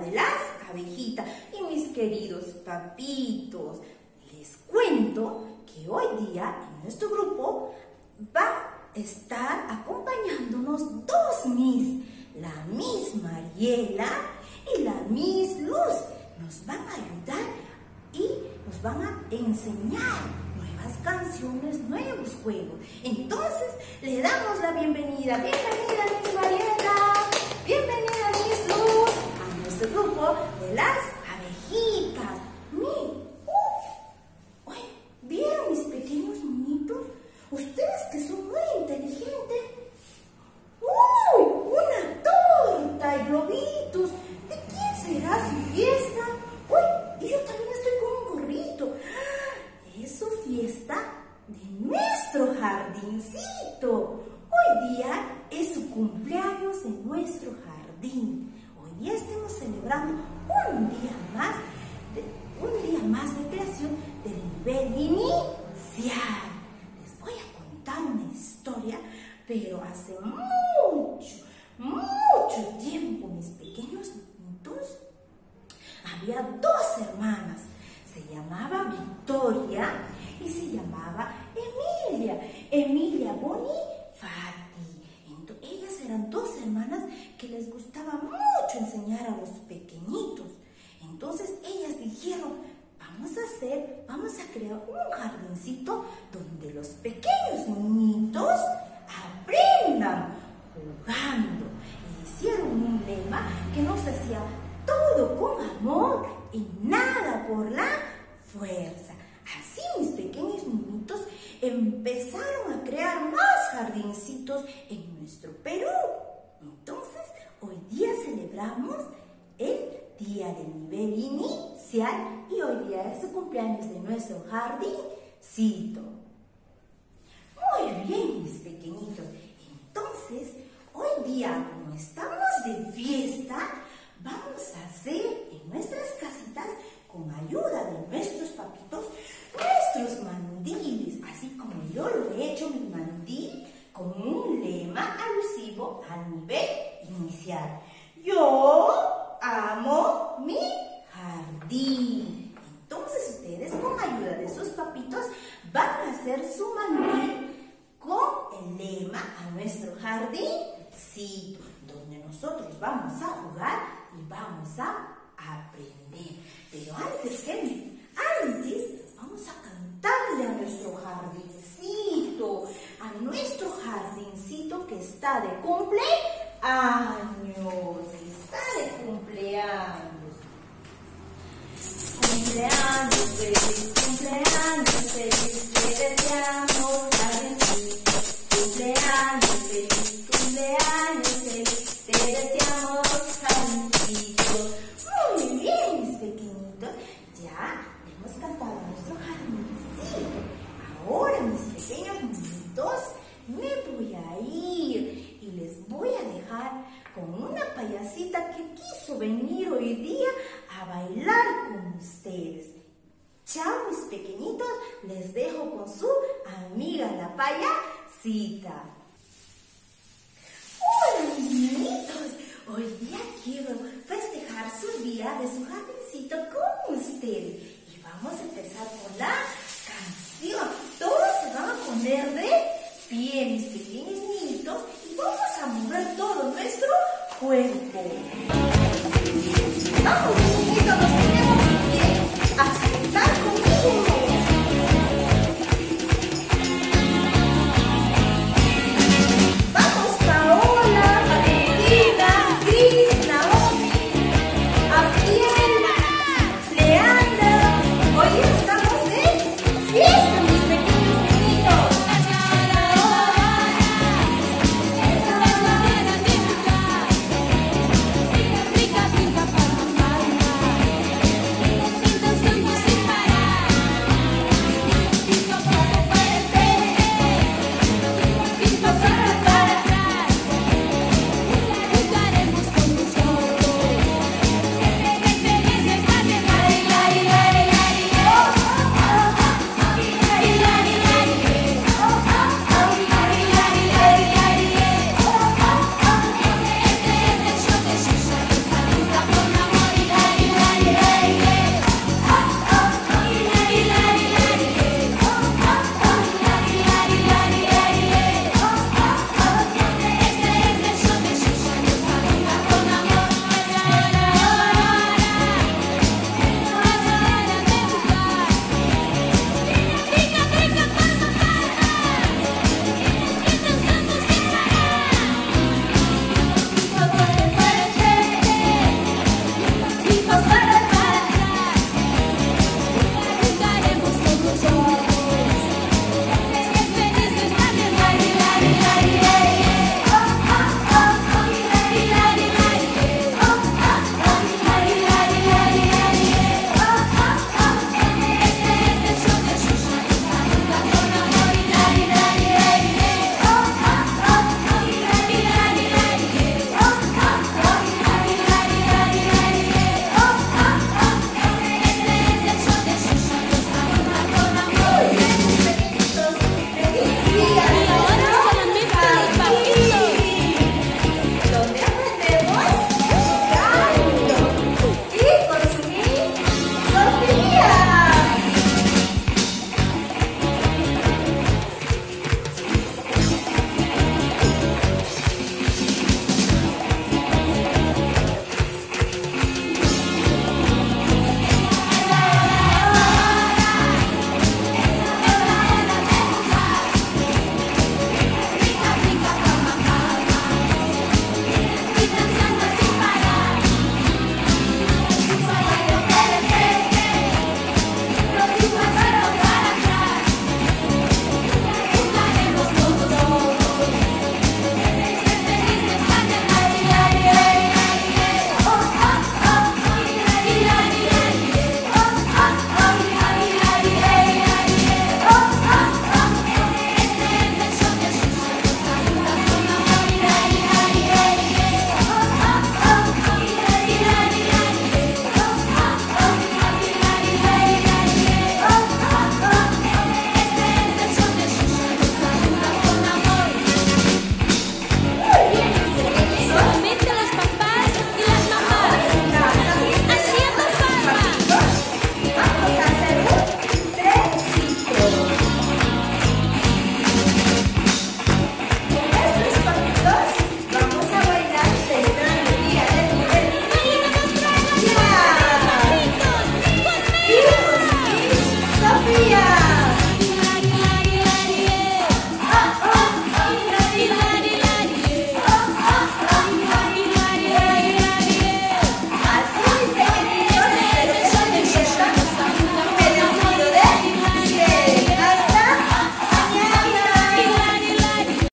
de las abejitas. Y mis queridos papitos, les cuento que hoy día en nuestro grupo va a estar acompañándonos dos Miss, la Miss Mariela y la Miss Luz. Nos van a ayudar y nos van a enseñar nuevas canciones, nuevos juegos. Entonces, le damos la bienvenida. Bienvenida, Miss Mariela. De las abejitas. Mi, uf, uy, ¿vieron mis pequeños niñitos? Ustedes que son muy inteligentes. ¡Uy! ¡Una torta y globitos! ¿De quién será su fiesta? ¡Uy! Y yo también estoy con un gorrito. ¡Ah! Es su fiesta de nuestro jardincito. Hoy día es su cumpleaños en nuestro jardín. Hoy día estamos celebrando un día más, de, más de creación del nivel inicial. Les voy a contar una historia, pero hace mucho, mucho tiempo, mis pequeños niñitos, había dos hermanas. Se llamaba Victoria y se llamaba Emilia. Emilia Boni Fati. Entonces, ellas eran dos hermanas que les gustaba mucho enseñar a los pequeñitos. Entonces ellas dijeron, vamos a hacer, vamos a crear un jardincito donde los pequeños niñitos aprendan jugando. Hicieron un lema que nos decía todo con amor y nada por la fuerza. Así mis pequeños niñitos empezaron a crear más jardincitos en nuestro Perú. Entonces, hoy día celebramos el día del nivel y hoy día es el cumpleaños de nuestro jardincito. Muy bien, mis pequeñitos. Entonces, hoy día, como estamos de fiesta, vamos a hacer en nuestras casitas, con ayuda de nuestros papitos, nuestros mandiles, así como yo lo he hecho mi mandil con un lema alusivo al nivel inicial. Yo amo mi jardín. Entonces ustedes con ayuda de sus papitos van a hacer su mandil con el lema a nuestro jardincito, donde nosotros vamos a jugar y vamos a aprender. Pero antes que antes vamos a cantarle a nuestro jardincito, a nuestro jardincito que está de cumpleaños, está de cumpleaños. Cumpleaños feliz, cumpleaños feliz, te deseamos jardincito. Cumpleaños feliz, venir hoy día a bailar con ustedes. Chao, mis pequeñitos, les dejo con su amiga la payasita. Hola, mis niñitos, hoy día quiero festejar su día de su jardincito con ustedes. Y vamos a empezar con la canción. Todos se van a poner de pie, mis pequeños niñitos, y vamos a mover todo nuestro cuerpo.